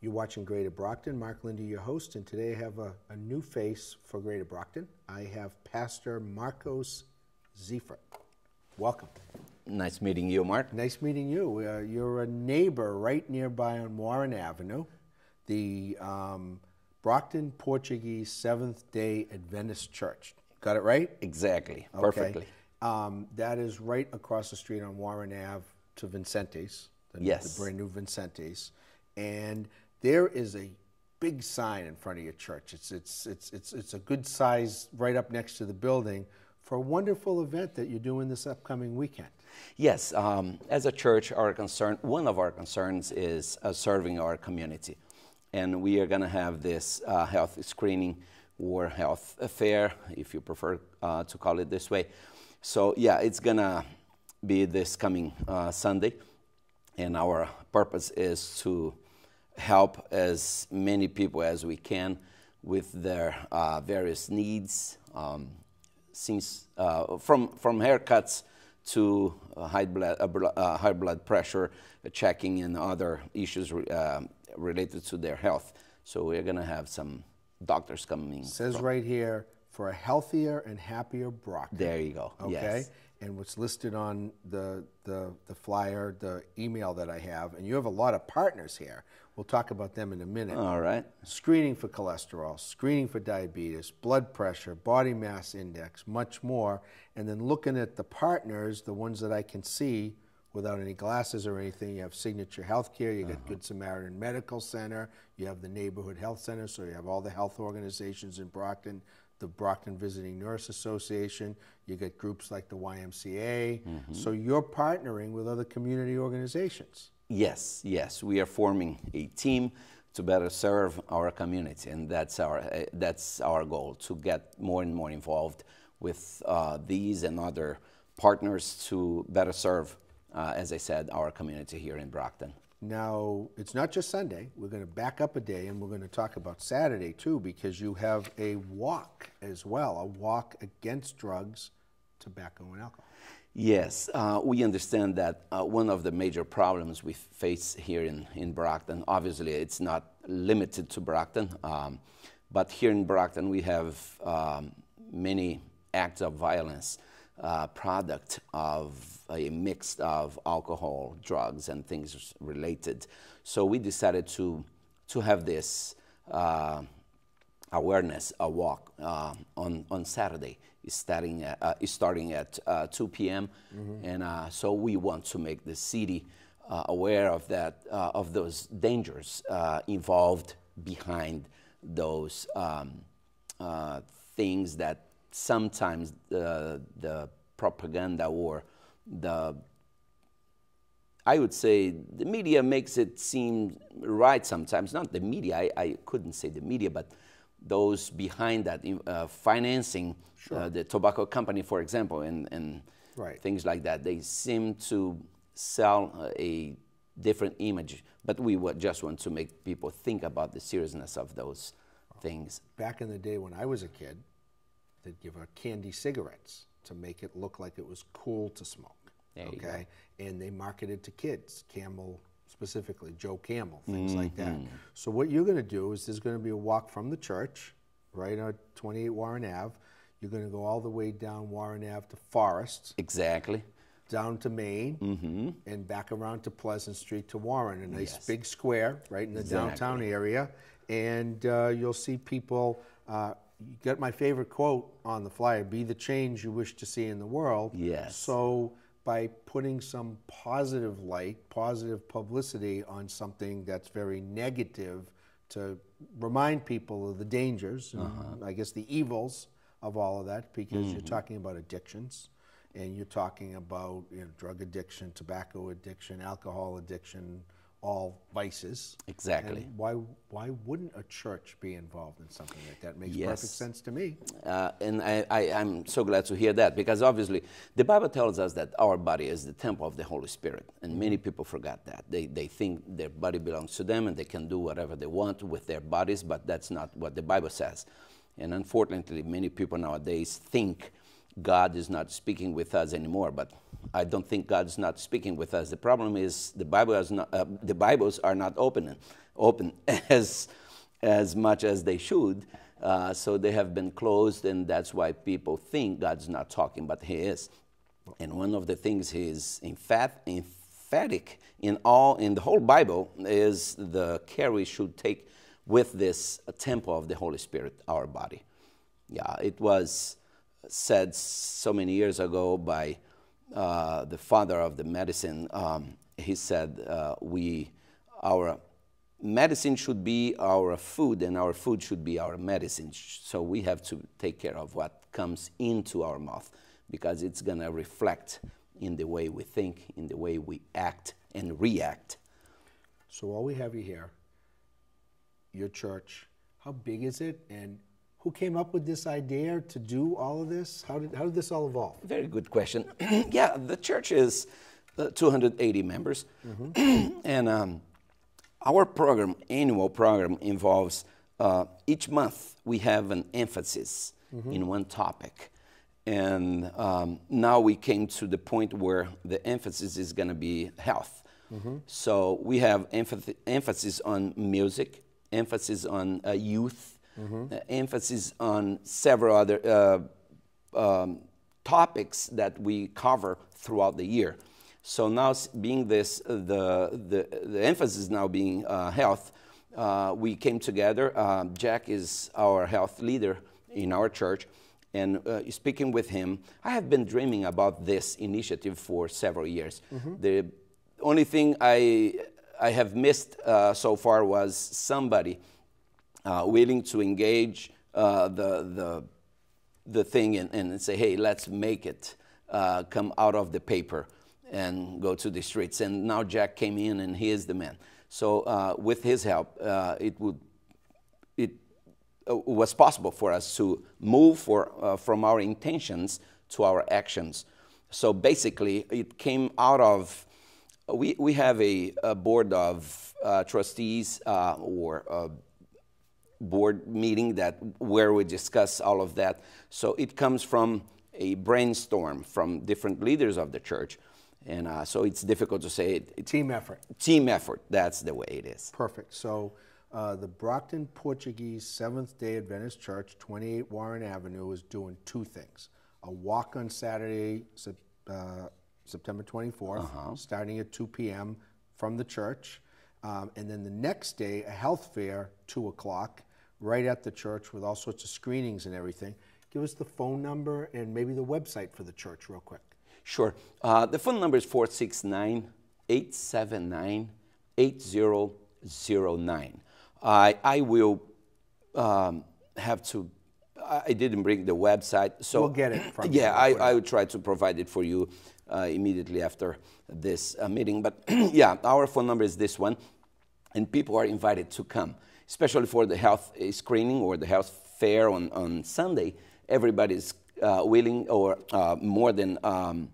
You're watching Greater Brockton. Mark Linde, your host, and today I have a, a new face for Greater Brockton. I have Pastor Marcos Seifert. Welcome. Nice meeting you, Mark. Nice meeting you. Uh, you're a neighbor right nearby on Warren Avenue, the um, Brockton Portuguese Seventh day Adventist Church. Got it right? Exactly. Perfectly. Um, that is right across the street on Warren Ave to Vincente's, the, Yes. the brand new Vincente's. And there is a big sign in front of your church. It's, it's, it's, it's, it's a good size right up next to the building for a wonderful event that you're doing this upcoming weekend. Yes, um, as a church, our concern, one of our concerns is uh, serving our community. And we are going to have this uh, health screening or health fair, if you prefer uh, to call it this way. So, yeah, it's going to be this coming uh, Sunday. And our purpose is to help as many people as we can with their uh, various needs, um, since, uh, from, from haircuts to uh, high, blood, uh, uh, high blood pressure checking and other issues re- related to their health. So we're going to have some doctors coming. Says from- right here for a healthier and happier Brockton. There you go. Okay. Yes. And what's listed on the, the, the flyer, the email that I have, and you have a lot of partners here. We'll talk about them in a minute. All right. Screening for cholesterol, screening for diabetes, blood pressure, body mass index, much more. And then looking at the partners, the ones that I can see without any glasses or anything, you have Signature Healthcare, you got uh-huh. Good Samaritan Medical Center, you have the Neighborhood Health Center, so you have all the health organizations in Brockton, the Brockton Visiting Nurse Association, you get groups like the YMCA. So you're partnering with other community organizations. Yes, yes, we are forming a team to better serve our community, and that's our uh, that's our goal to get more and more involved with uh, these and other partners to better serve, uh, as I said, our community here in Brockton. Now, it's not just Sunday. We're going to back up a day and we're going to talk about Saturday too, because you have a walk as well a walk against drugs, tobacco, and alcohol. Yes, uh, we understand that uh, one of the major problems we face here in, in Brockton, obviously it's not limited to Brockton, um, but here in Brockton we have um, many acts of violence, uh, product of a mix of alcohol, drugs, and things related. So we decided to, to have this uh, awareness a walk uh, on, on Saturday. Starting at, uh, starting at uh, 2 p.m. And uh, so we want to make the city uh, aware of that, uh, of those dangers uh, involved behind those um, uh, things that sometimes the, the propaganda or the I would say the media makes it seem right sometimes. Not the media, I, I couldn't say the media, but those behind that uh, financing uh, the tobacco company, for example, and, and Right. things like that. They seem to sell uh, a different image, but we just want to make people think about the seriousness of those things. Back in the day when I was a kid, they'd give out candy cigarettes to make it look like it was cool to smoke. There you okay, and they marketed to kids, Camel specifically, Joe Camel, things like that. Mm-hmm. So what you're going to do is there's going to be a walk from the church, right on 28 Warren Ave. You're going to go all the way down Warren Ave to Forest, Exactly. down to Main, Mm-hmm. and back around to Pleasant Street to Warren, a nice Yes. big square right in the downtown area. And uh, you'll see people. Uh, you got my favorite quote on the flyer be the change you wish to see in the world. Yes. So by putting some positive light, positive publicity on something that's very negative to remind people of the dangers, Uh-huh. I guess the evils of all of that, because Mm-hmm. you're talking about addictions and you're talking about you know, drug addiction, tobacco addiction, alcohol addiction, all vices. Exactly. And why, why wouldn't a church be involved in something like that? Makes perfect sense to me. Uh, and I, I, I'm so glad to hear that because obviously the Bible tells us that our body is the temple of the Holy Spirit, and many people forgot that. They, they think their body belongs to them and they can do whatever they want with their bodies, but that's not what the Bible says. And unfortunately, many people nowadays think God is not speaking with us anymore. But I don't think God's not speaking with us. The problem is the Bible is not, uh, the Bibles are not open, open as as much as they should. Uh, so they have been closed, and that's why people think God's not talking, but He is. And one of the things He is emphat- emphatic in all in the whole Bible is the care we should take with this temple of the Holy Spirit, our body. Yeah, it was said so many years ago by uh, the father of the medicine. Um, he said, uh, "We, our medicine should be our food, and our food should be our medicine. So we have to take care of what comes into our mouth because it's going to reflect in the way we think, in the way we act and react. So while we have you here, your church, how big is it, and who came up with this idea to do all of this? How did, how did this all evolve? Very good question. yeah, the church is uh, 280 members, mm-hmm. and um, our program, annual program, involves uh, each month we have an emphasis mm-hmm. in one topic. And um, now we came to the point where the emphasis is going to be health. Mm-hmm. So we have emph- emphasis on music, emphasis on uh, youth, mm-hmm. uh, emphasis on several other uh, um, topics that we cover throughout the year. So now, being this, uh, the, the, the emphasis now being uh, health, uh, we came together. Um, Jack is our health leader in our church. And uh, speaking with him, I have been dreaming about this initiative for several years. Mm-hmm. The only thing I, I have missed uh, so far was somebody uh, willing to engage the, the, the thing and, and say, hey, let's make it come out of the paper and go to the streets. And now Jack came in, and he is the man. So uh, with his help, uh, it would it uh, was possible for us to move for, uh, from our intentions to our actions. So basically, it came out of we, we have a, a board of uh, trustees uh, or board meeting that where we discuss all of that. So it comes from a brainstorm from different leaders of the church and uh, so it's difficult to say it, Team effort. Team effort. That's the way it is. Perfect. So uh, the Brockton Portuguese Seventh Day Adventist Church, 28 Warren Avenue, is doing two things: a walk on Saturday, uh, September 24th, uh-huh. starting at 2 p.m. from the church, um, and then the next day a health fair, two o'clock, right at the church with all sorts of screenings and everything. Give us the phone number and maybe the website for the church, real quick. Sure. Uh, the phone number is 469 879 8009. I, I will um, have to, I didn't bring the website. So we'll get it from Yeah, I, I will try to provide it for you uh, immediately after this uh, meeting. But yeah, our phone number is this one, and people are invited to come, especially for the health screening or the health fair on, on Sunday. Everybody's uh, willing or uh, more than um,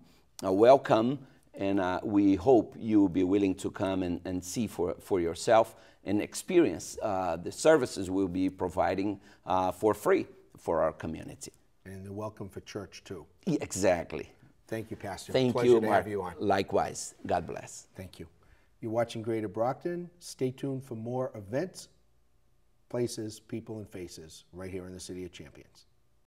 uh, welcome, and uh, we hope you will be willing to come and, and see for, for yourself and experience uh, the services we'll be providing uh, for free for our community. And the welcome for church too. Yeah, exactly. Thank you, Pastor. Thank Pleasure you, to Mark. have you on. Likewise. God bless. Thank you. You're watching Greater Brockton. Stay tuned for more events, places, people, and faces right here in the City of Champions.